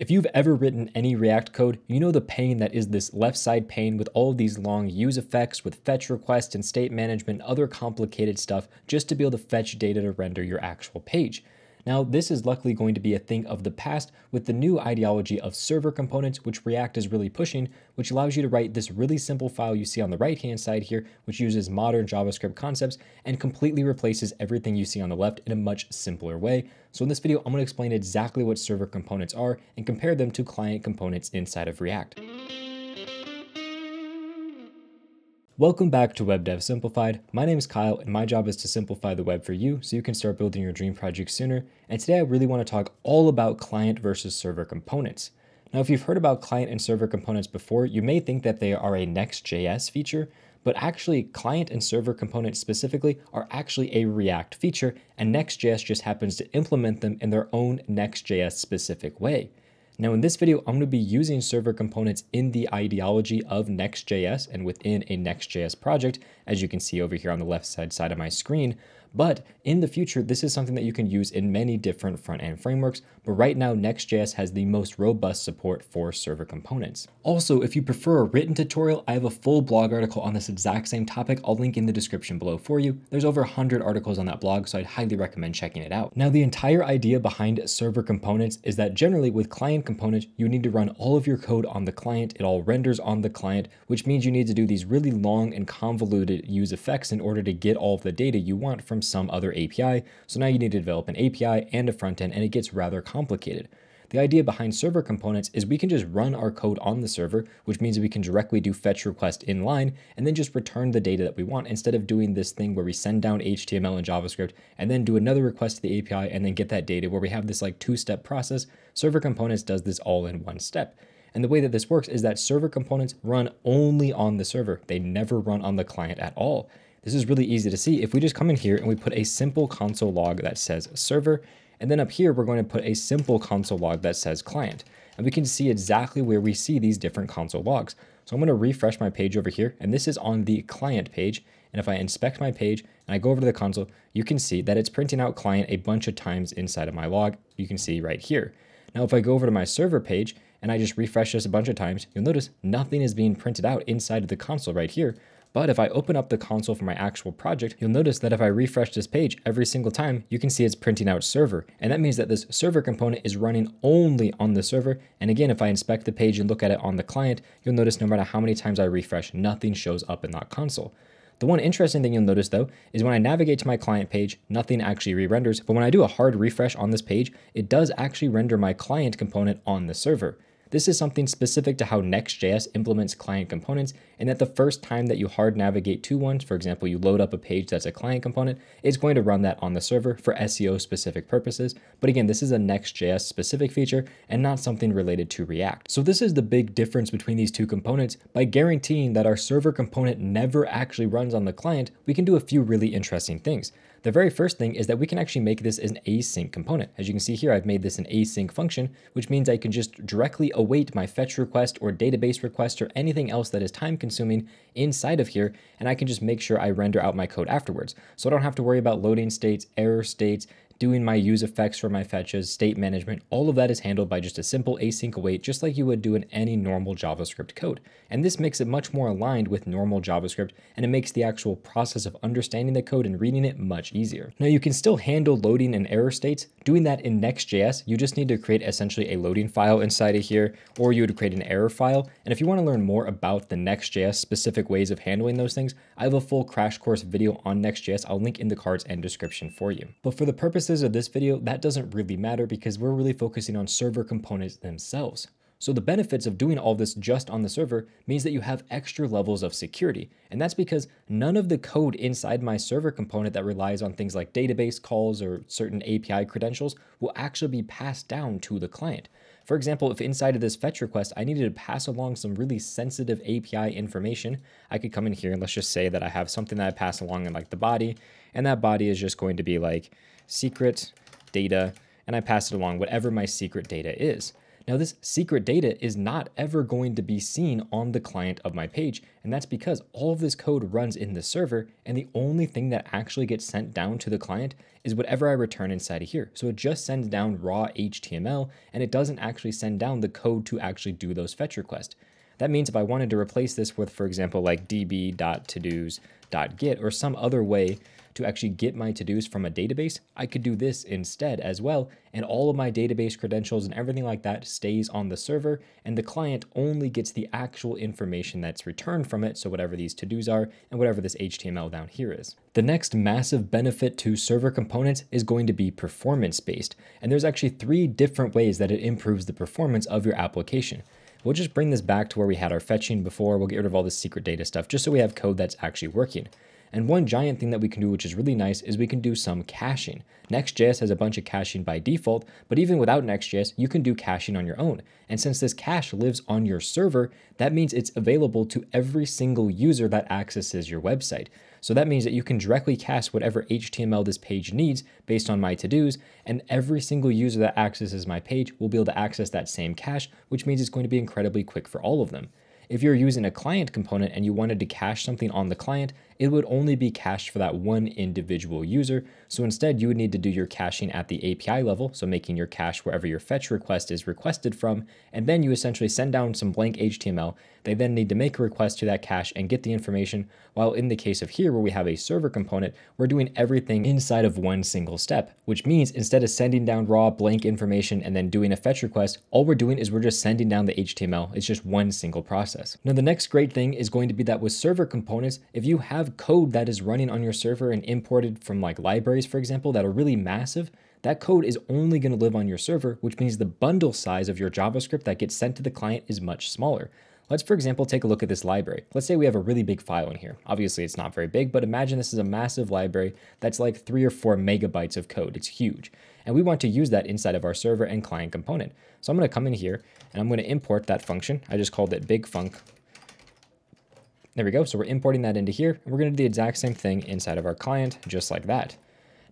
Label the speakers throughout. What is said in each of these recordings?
Speaker 1: If you've ever written any React code, you know the pain that is this left side pane with all of these long use effects with fetch requests and state management, other complicated stuff just to be able to fetch data to render your actual page. Now, this is luckily going to be a thing of the past with the new ideology of server components, which React is really pushing, which allows you to write this really simple file you see on the right-hand side here, which uses modern JavaScript concepts and completely replaces everything you see on the left in a much simpler way. So in this video, I'm going to explain exactly what server components are and compare them to client components inside of React. Welcome back to Web Dev Simplified. My name is Kyle and my job is to simplify the web for you so you can start building your dream project sooner. And today I really want to talk all about client versus server components. Now, if you've heard about client and server components before, you may think that they are a Next.js feature, but actually client and server components specifically are actually a React feature and Next.js just happens to implement them in their own Next.js specific way. Now in this video, I'm going to be using server components in the ideology of Next.js and within a Next.js project, as you can see over here on the left side side of my screen. But in the future, this is something that you can use in many different front-end frameworks, but right now Next.js has the most robust support for server components. Also, if you prefer a written tutorial, I have a full blog article on this exact same topic. I'll link in the description below for you. There's over 100 articles on that blog, so I'd highly recommend checking it out. Now, the entire idea behind server components is that generally with client components, you need to run all of your code on the client. It all renders on the client, which means you need to do these really long and convoluted use effects in order to get all of the data you want from some other API. So now you need to develop an API and a front end, and it gets rather complicated. The idea behind server components is we can just run our code on the server, which means we can directly do fetch request inline and then just return the data that we want instead of doing this thing where we send down HTML and JavaScript and then do another request to the API and then get that data where we have this like two-step process. Server components does this all in one step. And the way that this works is that server components run only on the server. They never run on the client at all. This is really easy to see. If we just come in here and we put a simple console log that says server, and then up here, we're going to put a simple console log that says client. And we can see exactly where we see these different console logs. So I'm going to refresh my page over here, and this is on the client page. And if I inspect my page and I go over to the console, you can see that it's printing out client a bunch of times inside of my log. You can see right here. Now, if I go over to my server page and I just refresh this a bunch of times, you'll notice nothing is being printed out inside of the console right here. But if I open up the console for my actual project, you'll notice that if I refresh this page every single time, you can see it's printing out server. And that means that this server component is running only on the server. And again, if I inspect the page and look at it on the client, you'll notice no matter how many times I refresh, nothing shows up in that console. The one interesting thing you'll notice though is when I navigate to my client page, nothing actually re-renders, but when I do a hard refresh on this page, it does actually render my client component on the server. This is something specific to how Next.js implements client components, and that the first time that you hard navigate to one, for example, you load up a page that's a client component, it's going to run that on the server for SEO specific purposes. But again, this is a Next.js specific feature and not something related to React. So this is the big difference between these two components. By guaranteeing that our server component never actually runs on the client, we can do a few really interesting things. The very first thing is that we can actually make this an async component. As you can see here, I've made this an async function, which means I can just directly await my fetch request or database request or anything else that is time consuming inside of here, and I can just make sure I render out my code afterwards. So I don't have to worry about loading states, error states, doing my use effects for my fetches, state management, all of that is handled by just a simple async await, just like you would do in any normal JavaScript code. And this makes it much more aligned with normal JavaScript, and it makes the actual process of understanding the code and reading it much easier. Now you can still handle loading and error states. Doing that in Next.js, you just need to create essentially a loading file inside of here, or you would create an error file. And if you wanna learn more about the Next.js specific ways of handling those things, I have a full crash course video on Next.js. I'll link in the cards and description for you. But for the purpose purposes of this video, that doesn't really matter because we're really focusing on server components themselves. So the benefits of doing all this just on the server means that you have extra levels of security. And that's because none of the code inside my server component that relies on things like database calls or certain API credentials will actually be passed down to the client. For example, if inside of this fetch request, I needed to pass along some really sensitive API information, I could come in here and let's just say that I have something that I pass along in like the body, and that body is just going to be like secret data, and I pass it along whatever my secret data is. Now, this secret data is not ever going to be seen on the client of my page, and that's because all of this code runs in the server, and the only thing that actually gets sent down to the client is whatever I return inside of here. So it just sends down raw HTML, and it doesn't actually send down the code to actually do those fetch requests. That means if I wanted to replace this with, for example, like db.todos.get or some other way to actually get my to-dos from a database, I could do this instead as well. And all of my database credentials and everything like that stays on the server and the client only gets the actual information that's returned from it. So whatever these to-dos are and whatever this HTML down here is. The next massive benefit to server components is going to be performance based. And there's actually three different ways that it improves the performance of your application. We'll just bring this back to where we had our fetching before. We'll get rid of all this secret data stuff just so we have code that's actually working. And one giant thing that we can do, which is really nice, is we can do some caching. Next.js has a bunch of caching by default, but even without Next.js, you can do caching on your own. And since this cache lives on your server, that means it's available to every single user that accesses your website. So that means that you can directly cache whatever HTML this page needs based on my to-dos, and every single user that accesses my page will be able to access that same cache, which means it's going to be incredibly quick for all of them. If you're using a client component and you wanted to cache something on the client, it would only be cached for that one individual user. So instead, you would need to do your caching at the API level, so making your cache wherever your fetch request is requested from, and then you essentially send down some blank HTML. They then need to make a request to that cache and get the information, while in the case of here, where we have a server component, we're doing everything inside of one single step, which means instead of sending down raw blank information and then doing a fetch request, all we're doing is we're just sending down the HTML. It's just one single process. Now, the next great thing is going to be that with server components, if you have code that is running on your server and imported from like libraries, for example, that are really massive, that code is only going to live on your server, which means the bundle size of your JavaScript that gets sent to the client is much smaller. Let's, for example, take a look at this library. Let's say we have a really big file in here. Obviously, it's not very big, but imagine this is a massive library that's like three or four megabytes of code. It's huge. And we want to use that inside of our server and client component. So I'm going to come in here and I'm going to import that function. I just called it big bigfunc there we go. So we're importing that into here. We're going to do the exact same thing inside of our client, just like that.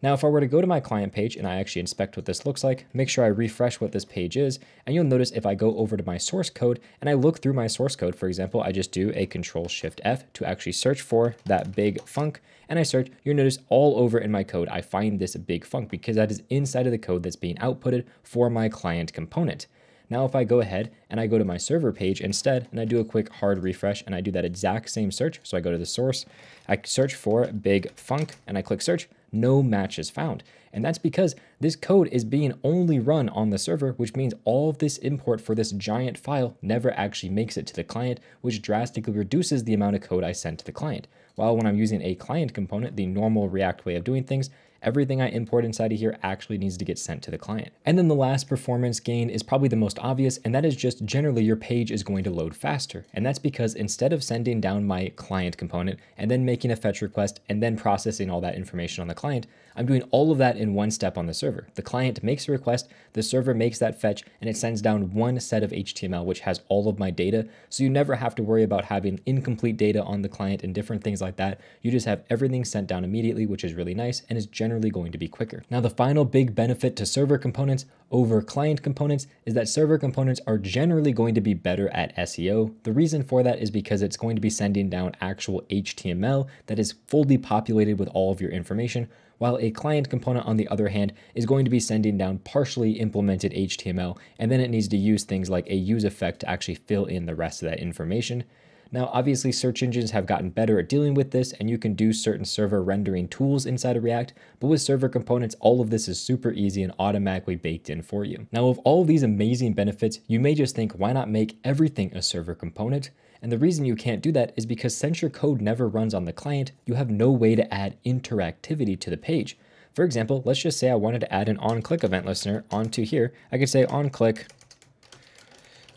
Speaker 1: Now, if I were to go to my client page and I actually inspect what this looks like, make sure I refresh what this page is, and you'll notice if I go over to my source code and I look through my source code, for example, I just do a control shift F to actually search for that big func, and I search, you'll notice all over in my code, I find this big func because that is inside of the code that's being outputted for my client component. Now if I go ahead and I go to my server page instead and I do a quick hard refresh and I do that exact same search, so I go to the source, I search for big Func and I click search, no match is found. And that's because this code is being only run on the server, which means all of this import for this giant file never actually makes it to the client, which drastically reduces the amount of code I send to the client. While when I'm using a client component, the normal React way of doing things, everything I import inside of here actually needs to get sent to the client. And then the last performance gain is probably the most obvious, and that is just generally your page is going to load faster. And that's because instead of sending down my client component and then making a fetch request and then processing all that information on the client, I'm doing all of that in one step on the server. The client makes a request, the server makes that fetch, and it sends down one set of HTML, which has all of my data. So you never have to worry about having incomplete data on the client and different things like that. You just have everything sent down immediately, which is really nice and is generally going to be quicker. Now, the final big benefit to server components over client components is that server components are generally going to be better at SEO. The reason for that is because it's going to be sending down actual HTML that is fully populated with all of your information, while a client component, on the other hand, is going to be sending down partially implemented HTML, and then it needs to use things like a use effect to actually fill in the rest of that information. Now, obviously, search engines have gotten better at dealing with this, and you can do certain server rendering tools inside of React, but with server components, all of this is super easy and automatically baked in for you. Now, with all of these amazing benefits, you may just think, why not make everything a server component? And the reason you can't do that is because since your code never runs on the client, you have no way to add interactivity to the page. For example, let's just say I wanted to add an on-click event listener onto here. I could say on-click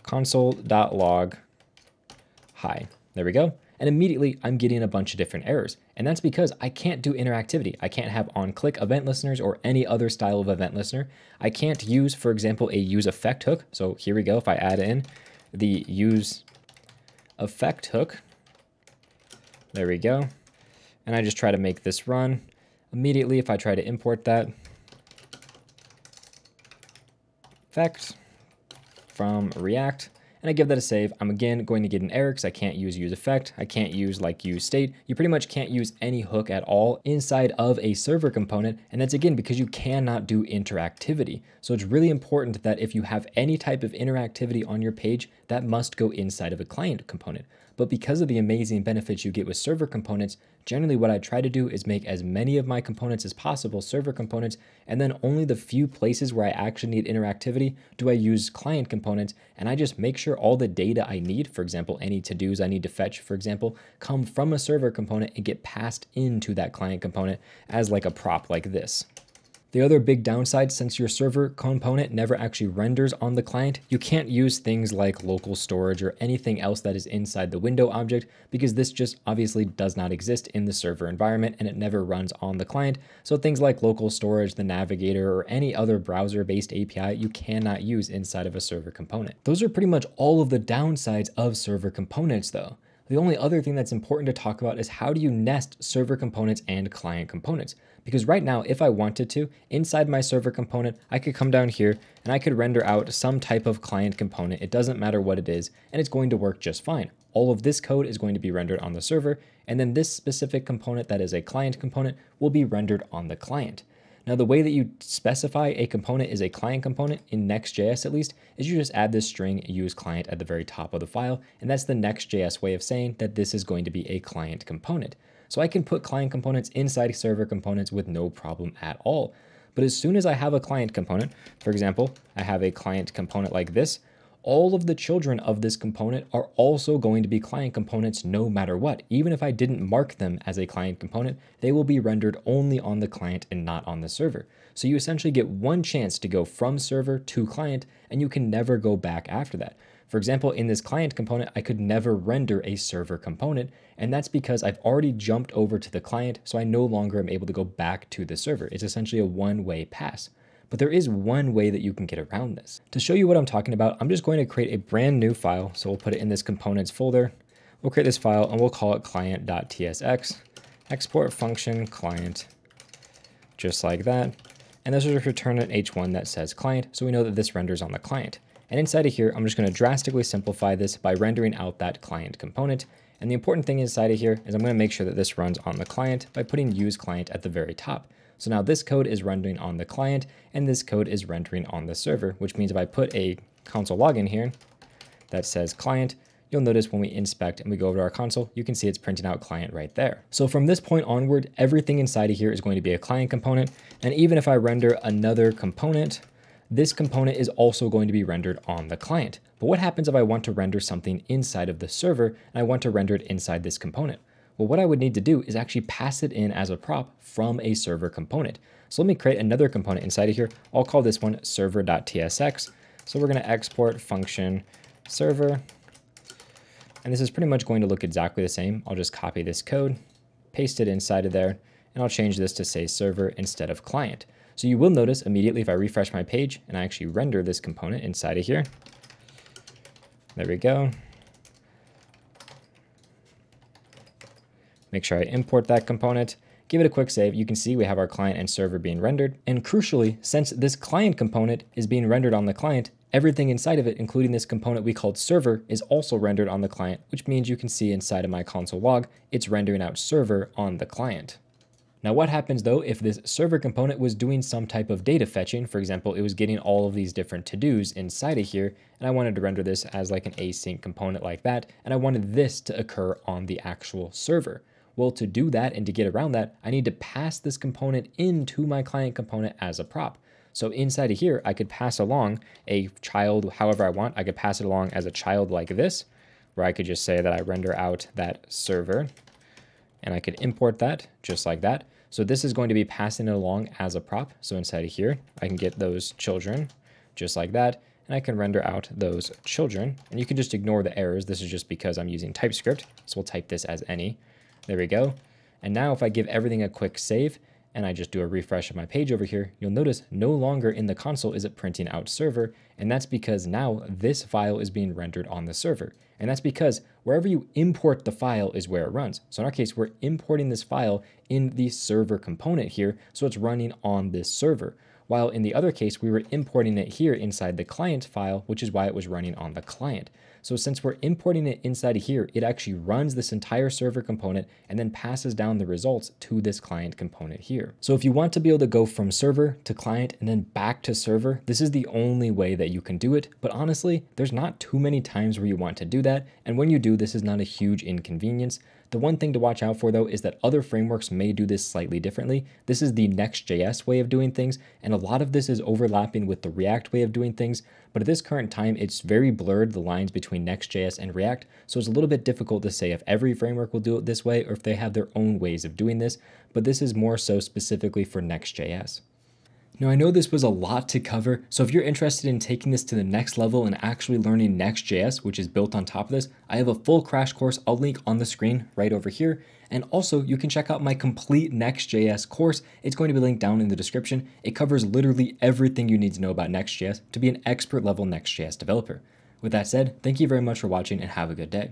Speaker 1: console.log hi. There we go. And immediately I'm getting a bunch of different errors. And that's because I can't do interactivity. I can't have on-click event listeners or any other style of event listener. I can't use, for example, a use effect hook. So here we go. If I add in the use effect hook. There we go. And I just try to make this run. Immediately, if I try to import that, effect from React and I give that a save, I'm again going to get an error because I can't use use effect. I can't use like use state. You pretty much can't use any hook at all inside of a server component. And that's again because you cannot do interactivity. So it's really important that if you have any type of interactivity on your page, that must go inside of a client component. But because of the amazing benefits you get with server components, generally what I try to do is make as many of my components as possible server components, and then only the few places where I actually need interactivity do I use client components, and I just make sure all the data I need, for example, any to-dos I need to fetch, for example, come from a server component and get passed into that client component as like a prop like this. The other big downside, since your server component never actually renders on the client, you can't use things like local storage or anything else that is inside the window object because this just obviously does not exist in the server environment and it never runs on the client. So things like local storage, the navigator, or any other browser-based API you cannot use inside of a server component. Those are pretty much all of the downsides of server components though. The only other thing that's important to talk about is how do you nest server components and client components? Because right now, if I wanted to, inside my server component, I could come down here and I could render out some type of client component. It doesn't matter what it is, and it's going to work just fine. All of this code is going to be rendered on the server, and then this specific component that is a client component will be rendered on the client. Now, the way that you specify a component is a client component in Next.js at least, is you just add this string use client at the very top of the file, and that's the Next.js way of saying that this is going to be a client component. So I can put client components inside server components with no problem at all. But as soon as I have a client component, for example, I have a client component like this, all of the children of this component are also going to be client components no matter what. Even if I didn't mark them as a client component, they will be rendered only on the client and not on the server. So you essentially get one chance to go from server to client, and you can never go back after that. For example, in this client component, I could never render a server component, and that's because I've already jumped over to the client, so I no longer am able to go back to the server. It's essentially a one-way pass. But there is one way that you can get around this. To show you what I'm talking about, I'm just going to create a brand new file. So we'll put it in this components folder. We'll create this file and we'll call it client.tsx, export function client, just like that. And this will return an H1 that says client, so we know that this renders on the client. And inside of here, I'm just gonna drastically simplify this by rendering out that client component. And the important thing inside of here is I'm gonna make sure that this runs on the client by putting use client at the very top. So now this code is rendering on the client and this code is rendering on the server, which means if I put a console login here that says client, you'll notice when we inspect and we go over to our console, you can see it's printing out client right there. So from this point onward, everything inside of here is going to be a client component. And even if I render another component, this component is also going to be rendered on the client. But what happens if I want to render something inside of the server and I want to render it inside this component? Well, what I would need to do is actually pass it in as a prop from a server component. So let me create another component inside of here. I'll call this one server.tsx. So we're going to export function server. And this is pretty much going to look exactly the same. I'll just copy this code, paste it inside of there, and I'll change this to say server instead of client. So you will notice immediately if I refresh my page and I actually render this component inside of here. There we go. Make sure I import that component, give it a quick save. You can see we have our client and server being rendered. And crucially, since this client component is being rendered on the client, everything inside of it, including this component we called server, is also rendered on the client, which means you can see inside of my console log, it's rendering out server on the client. Now what happens though if this server component was doing some type of data fetching, for example, it was getting all of these different to-dos inside of here, and I wanted to render this as like an async component like that, and I wanted this to occur on the actual server. Well, to do that and to get around that, I need to pass this component into my client component as a prop. So inside of here, I could pass along a child however I want. I could pass it along as a child like this, where I could just say that I render out that server, and I could import that just like that. So this is going to be passing it along as a prop. So inside of here, I can get those children just like that, and I can render out those children. And you can just ignore the errors. This is just because I'm using TypeScript. So we'll type this as any. There we go. And now if I give everything a quick save and I just do a refresh of my page over here, you'll notice no longer in the console is it printing out server. And that's because now this file is being rendered on the server. And that's because wherever you import the file is where it runs. So in our case, we're importing this file in the server component here. So it's running on this server. while in the other case, we were importing it here inside the client file, which is why it was running on the client. So since we're importing it inside of here, it actually runs this entire server component and then passes down the results to this client component here. So if you want to be able to go from server to client and then back to server, this is the only way that you can do it. But honestly, there's not too many times where you want to do that. And when you do, this is not a huge inconvenience. The one thing to watch out for though is that other frameworks may do this slightly differently. This is the Next.js way of doing things, and a lot of this is overlapping with the React way of doing things, but at this current time, it's very blurred the lines between Next.js and React, so it's a little bit difficult to say if every framework will do it this way or if they have their own ways of doing this, but this is more so specifically for Next.js. Now I know this was a lot to cover, so if you're interested in taking this to the next level and actually learning Next.js, which is built on top of this, I have a full crash course I'll link on the screen right over here. And also you can check out my complete Next.js course. It's going to be linked down in the description. It covers literally everything you need to know about Next.js to be an expert level Next.js developer. With that said, thank you very much for watching and have a good day.